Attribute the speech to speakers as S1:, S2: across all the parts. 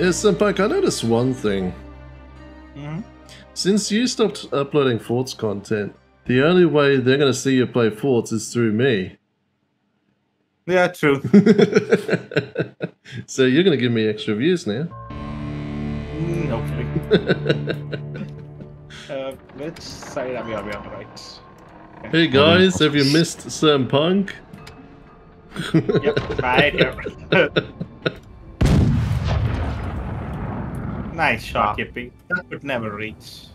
S1: Yeah, Senpai, I noticed one thing.
S2: Mhm.
S1: Since you stopped uploading Forts content, the only way they're going to see you play Forts is through me.
S2: Yeah, true.
S1: so you're going to give me extra views now.
S2: Hopefully. uh, which side are we? Are we on the right?
S1: Hey guys, have you missed Sam Punk?
S2: Yep, right here. nice shot,
S3: Ah.
S2: Yippee. That would never reach.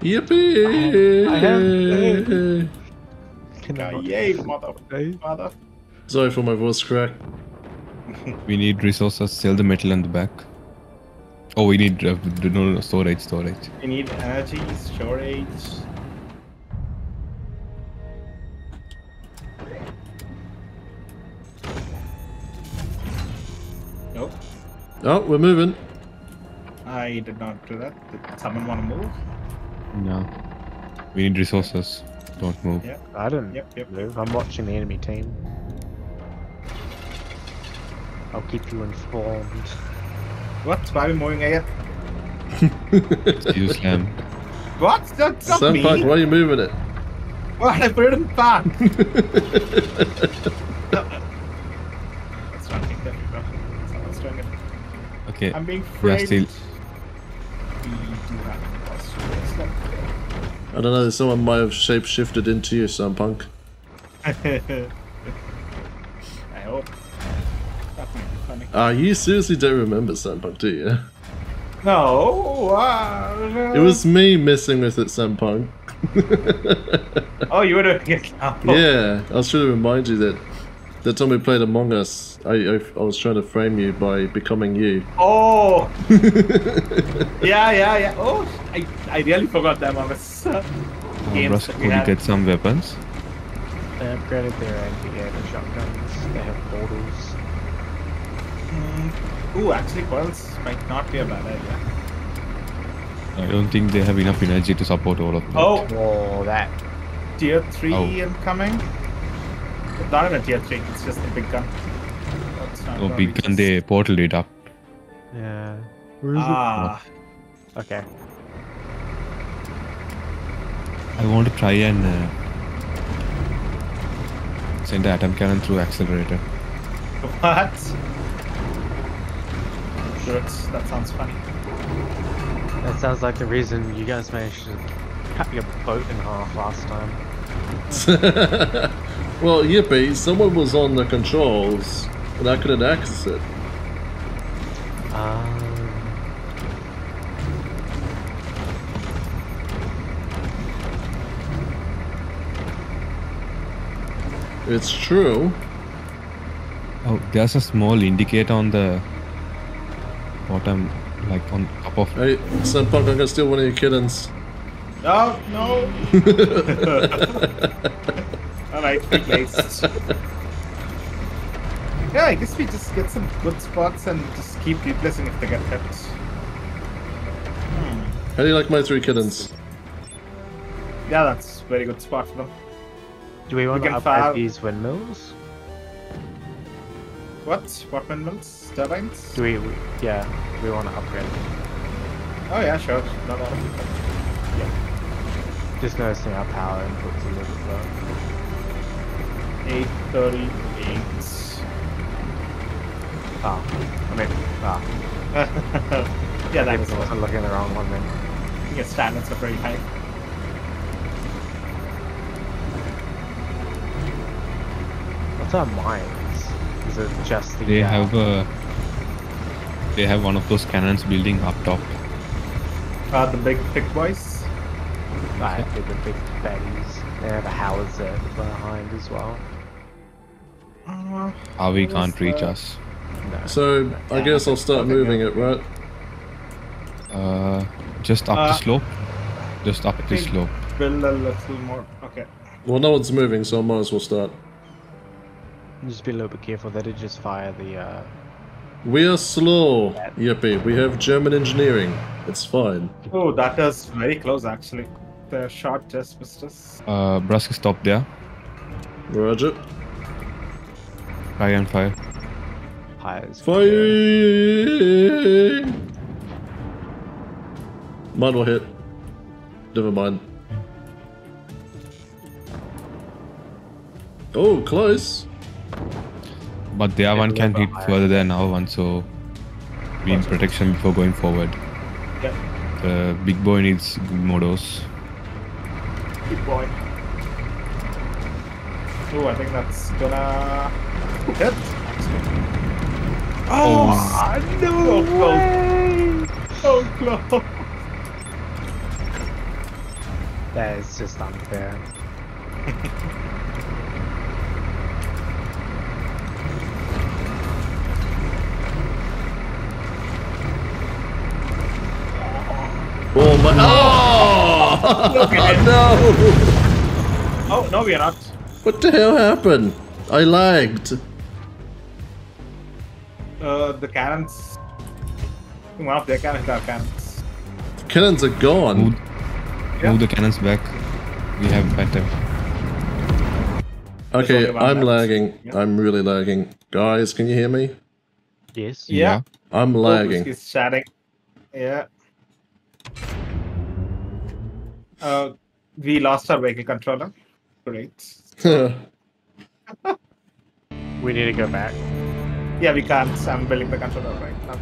S1: Yippee!
S3: I have- Can I
S2: Uh, yay, mother, mother.
S1: Sorry for my voice crack.
S4: We need resources, sell the metal in the back. Oh, we need uh, no, no, no, storage, storage.
S2: We need energy, storage. Nope,
S1: Oh, we're moving.
S2: I did not do that. Did someone want to move?
S4: No. We need resources. Don't move.
S2: Yeah.
S3: I didn't
S2: Yep, yep.
S3: move. I'm watching the enemy team. I'll keep you informed.
S2: What? Why are we moving again?
S4: You slam.
S2: What? That's not
S1: Sam
S2: me.
S1: Punk, why are you moving it?
S2: What? I put it in the pan. That's not being done, bro. Someone's doing it.
S4: Okay.
S2: I'm being
S4: We are
S2: framed.
S4: still.
S2: We do have a costume. It's not
S1: I don't know, someone might have shape shifted into you, Sam Punk.
S2: fair. I hope. That might be funny.
S1: Ah, you seriously don't remember Sam do you?
S2: No. Uh,
S1: It was me messing with it, Sam
S2: Oh, you were doing it now.
S1: Yeah, I was trying to remind you that that time we played Among Us, I, I, I was trying to frame you by becoming you.
S2: Oh. yeah, yeah, yeah. Oh, I, I really forgot that one. was, uh,
S4: Uh,
S2: games
S4: Russ, could
S2: we
S4: you get some weapons?
S3: They upgraded their anti-air shotguns. They have portals.
S2: Mm, ooh, actually, coils might not be a bad idea.
S4: I don't think they have enough energy to support all of that.
S2: Oh,
S3: Oh, that.
S2: tier 3
S4: Oh.
S2: incoming? Not even a tier 3, it's just a big gun. That's
S4: Oh, big gun,
S2: us.
S4: they portal it up.
S3: Yeah. Where is
S2: Ah,
S3: it? Okay.
S4: I want to try and uh, send the atom cannon through accelerator.
S2: what? Good, that sounds funny.
S3: That sounds like the reason you guys managed to cut your boat in half last time.
S1: well, yippee, someone was on the controls and I couldn't access it.
S3: Um,
S1: It's true.
S4: Oh, there's a small indicator on the bottom, like on top of.
S1: Hey, Sam Punk, I'm gonna steal one of your kittens.
S2: No, no! Alright, big lace. Yeah, I guess we just get some good spots and just keep replacing if they get hit. Hmm.
S1: How do you like my three kittens?
S2: Yeah, that's very good spot for them.
S3: do we want to
S2: can
S3: upgrade these windmills?
S2: What? What windmills? Turbines?
S3: Do we? Yeah, we want to upgrade.
S2: Oh yeah, sure. Not all of them.
S3: Just noticing our power inputs a little bit low.
S2: 838.
S3: Ah, I mean, ah.
S2: yeah,
S3: Maybe
S2: that's
S3: I wasn't looking at the wrong one then.
S2: I think Your standards are pretty high.
S3: What's our mines? Is it just the?
S4: They
S3: uh,
S4: have a. They have one of those cannons building up top.
S2: Uh, the big thick boys.
S3: Right, with the big baddies. They have a howitzer behind as well.
S2: Uh,
S4: Harvey can't
S2: is
S4: reach us.
S3: No.
S1: So, I guess I'll start moving it, right?
S4: Uh, just up
S2: Uh,
S4: the slope. Just up the slope.
S2: Build a little more. Okay.
S1: Well, no one's moving, so I might as well start.
S3: Just be a little bit careful. They did just fire the. Uh,
S1: We are slow. Yippee, we have German engineering. It's fine.
S2: Oh, that is very close actually. The shot just missed us.
S4: Uh, Brusk stop there.
S1: Roger.
S4: Try and fire.
S3: Hires.
S1: Fire! Mine will hit. Never mind. Oh, close.
S4: But their one can hit further than our one, so we need protection before going forward.
S2: Yeah.
S4: The big boy needs good modos.
S2: Big boy. Oh, I think that's gonna hit.
S4: Oh.
S2: oh no way! So close.
S3: That is just unfair.
S1: Oh my. Oh! No!
S2: Oh no, we are not.
S1: What the hell happened? I lagged.
S2: Uh, the cannons. One of their cannons are cannons.
S1: Cannons are gone.
S4: Move,
S2: Yeah.
S4: move the cannons back. We have better.
S1: Okay, I'm
S2: left.
S1: lagging.
S2: Yeah.
S1: I'm really lagging. Guys, can you hear me?
S3: Yes.
S2: Yeah.
S1: I'm
S2: Oh,
S1: lagging.
S2: He's chatting. Yeah. Uh, we lost our vehicle controller. Great.
S3: We need to go back.
S2: Yeah, we can't. I'm building the controller right now.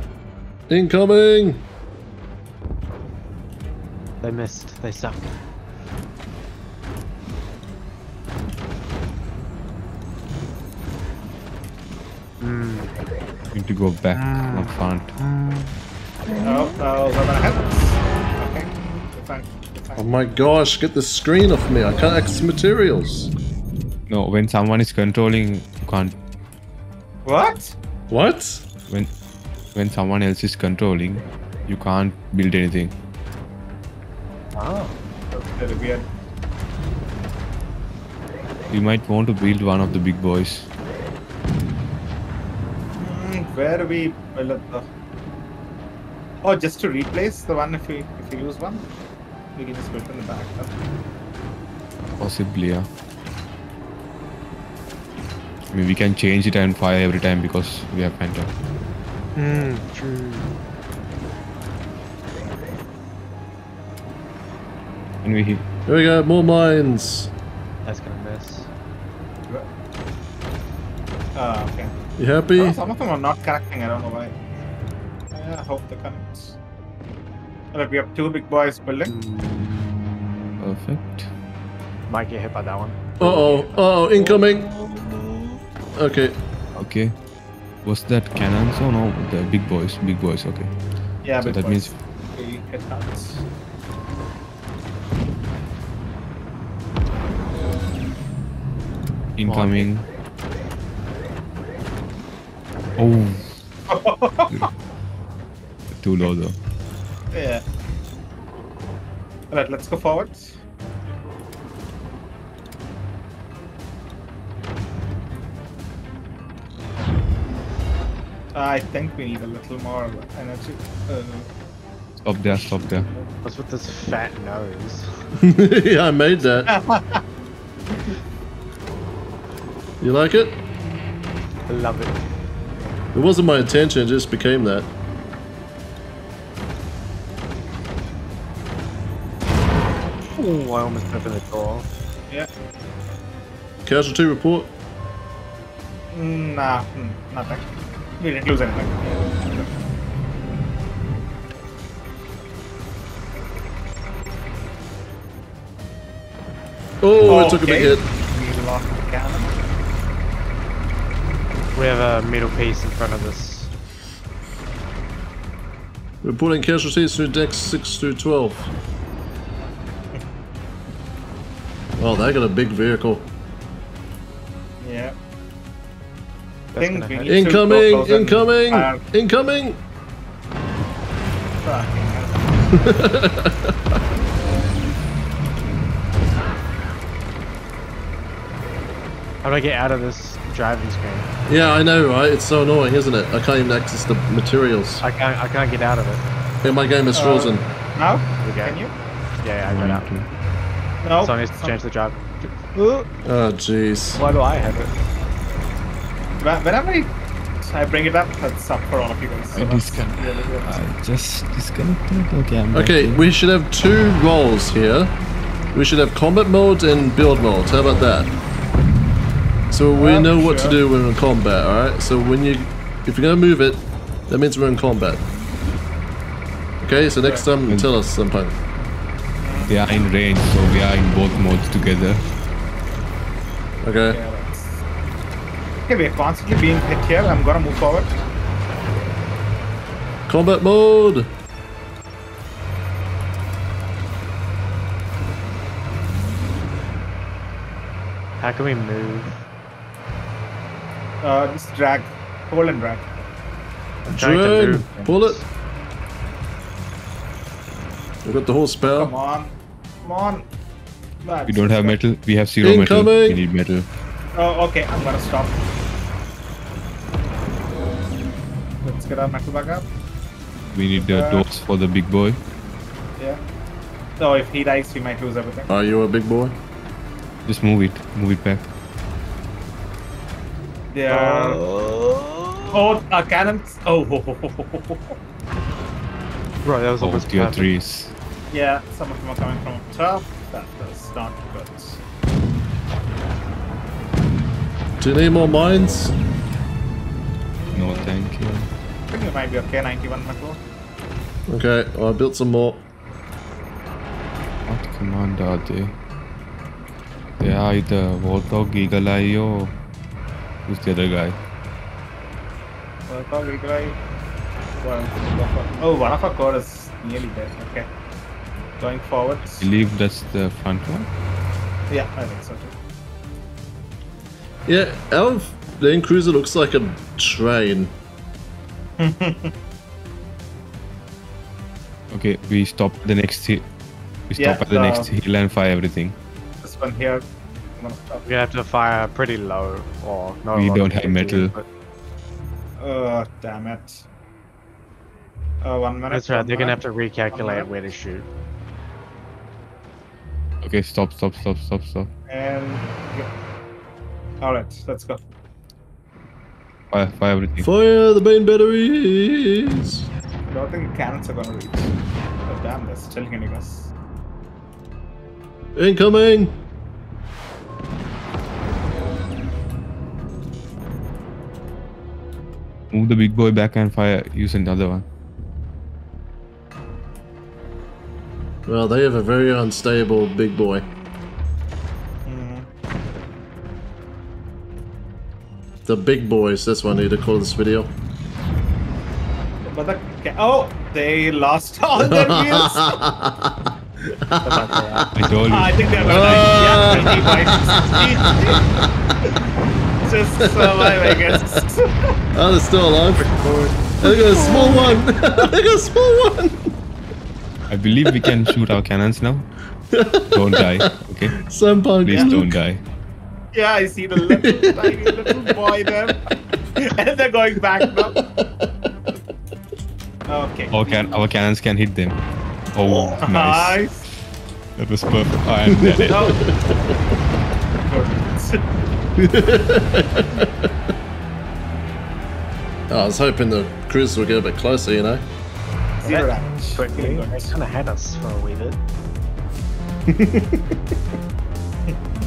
S1: Incoming!
S3: They missed. They suck. Mm.
S4: Need to go back, not front.
S2: Oh, oh, we're gonna hit. Okay. We're fine. We're fine.
S1: Oh my gosh, get the screen off me. I can't access materials.
S4: No, when someone is controlling, you can't.
S2: What?
S1: What?
S4: When when someone else is controlling, you can't build anything.
S3: Oh.
S2: That's very weird.
S4: You might want to build one of the big boys.
S2: Mm, where do we build the... Oh, just to replace the one if we if we lose one? We can just build in the back.
S4: Possibly, yeah. I mean, we can change it and fire every time because we have Phantom.
S3: Mm, true.
S4: And we hit.
S1: Here we go, more mines.
S3: That's gonna miss.
S2: Ah, okay.
S1: You happy?
S2: Oh, some of them are not connecting, I don't know why. Yeah, I hope they connect. Alright, we have two big boys building.
S4: Perfect.
S3: Might get hit by that one.
S1: Uh oh, uh oh, incoming. Okay,
S4: Okay. Was that cannons? Oh no, the big boys. Big boys, okay.
S2: Yeah,
S4: So
S2: big
S4: that
S2: boys.
S4: means
S2: we hit hearts.
S4: incoming. Oh. Too low though.
S2: Yeah. Alright, let's go forward. I think we need a little more energy. Uh,
S4: Stop there, stop there.
S3: What's with this fat nose?
S1: yeah, I made that. You like it?
S3: I love it.
S1: It wasn't my intention, it just became that.
S3: Ooh, I almost opened the door.
S2: yeah.
S1: Casualty report.
S2: Mm, Nah, mm, nothing. We didn't lose anything.
S1: Oh, it took a big hit.
S2: We lost the cannon.
S3: We have a middle piece in front of us.
S1: Reporting casualties through decks 6 through 12. Oh, they got a big vehicle.
S2: Yeah.
S3: That's
S2: Think
S3: gonna
S2: we
S3: hit.
S2: need to go
S1: Incoming! Incoming!
S2: fire.
S1: Incoming!
S3: How do I get out of this driving screen?
S1: Yeah, I know, right? It's so annoying, isn't it? I can't even access the materials.
S3: I can't. I can't get out of it.
S1: Yeah, my game is
S2: Uh,
S1: frozen.
S2: Now?
S3: Okay.
S2: Can you?
S3: Yeah, yeah, I got out.
S2: No.
S3: So I need to change the job.
S1: Oh, jeez.
S3: Why do I have it?
S2: Whenever I, I bring it up, that's up for all of you guys. So
S4: I
S2: that's
S4: disconnect.
S2: really good.
S4: I just disconnected. Okay, I'm back
S1: Okay, we should have two roles here. We should have combat mode and build mode. How about that? So we
S2: Um,
S1: know what to do when we're in combat, alright? So when you, if you're gonna move it, that means we're in combat. Okay, so next time
S4: And-
S1: tell us sometime.
S4: They are in range, so we are in both modes together.
S1: Okay.
S2: Okay, we're constantly being hit here. I'm gonna move forward.
S1: Combat mode!
S3: How can we move?
S2: Uh, just drag. Hold and drag.
S3: I'm
S1: Drag! Pull it! We've got the whole spell.
S2: Come on. Come on. That's
S4: We don't have metal. We have zero metal. We need metal.
S2: Oh, okay. I'm gonna stop. Let's get our metal back up.
S4: We need the
S2: Uh,
S4: doors for the big boy.
S2: Yeah. So if he dies, we might lose everything.
S1: Are you a big boy?
S4: Just move it. Move it back.
S2: Yeah. Oh, uh, cannons. Oh,
S3: Bro, that was
S4: Oh,
S3: almost
S4: tier
S3: perfect.
S4: threes.
S2: Yeah. Some of them are coming from up top. That is not good.
S1: Do you need more mines?
S4: No, thank you.
S2: I think it might be okay. 91 metal.
S1: Okay, well, I built some more.
S4: What command are they? They are either Warthog, Eagle Eye, or who's the other guy?
S2: Well, probably guy. Well, oh, one of our core is nearly dead. Okay. Going forward.
S4: I believe that's the front one.
S2: Yeah, I think so too.
S1: Yeah, our Land Cruiser looks like a train.
S4: Okay, we stop the next hill. We stop
S2: Yeah,
S4: at the next
S2: uh,
S4: hill and fire everything.
S2: This one here. I'm gonna stop.
S3: We have to fire pretty low, or not. a
S4: We don't
S3: of
S4: have metal.
S3: but
S2: Oh, damn it. Uh, one minute.
S3: That's right. They're gonna have to recalculate where to shoot.
S4: Okay, stop, stop, stop, stop, stop.
S2: And. yeah. Alright, let's go.
S4: Fire, fire everything.
S1: Fire the main batteries!
S2: I don't think cannons are gonna reach. Oh, damn, they're still hitting us.
S1: Incoming!
S4: Move the big boy back and fire. Use another one.
S1: Well, they have a very unstable big boy.
S2: Mhm.
S1: The big boys, that's what I need to call this video.
S2: But the. Oh! They lost all their wheels!
S4: I told you.
S2: I think they're gonna
S1: Ah.
S2: yeah, 20. Just survive, I guess.
S1: Oh, they're still alive. They got a small one! Look at a small one!
S4: I believe we can shoot our cannons now. Don't die, okay?
S1: Senpai,
S4: Please don't die.
S2: yeah, I see the little tiny little boy there. and they're going back now. Okay.
S4: Our, can- our cannons can hit them. Oh, nice.
S2: Nice.
S4: That was perfect. Oh, and dead.
S2: Oh. Good.
S1: I was hoping the cruisers would get a bit closer, you know?
S2: Zero damage.
S3: They kind of had us for a wee bit.